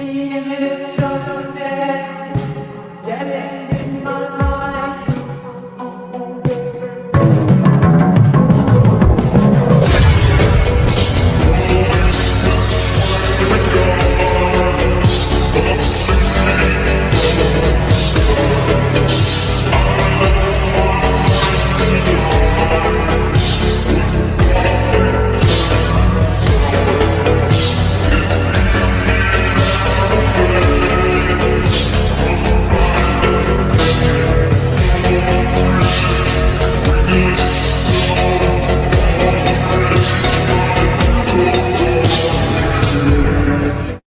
Yine şöyle. Gelin bana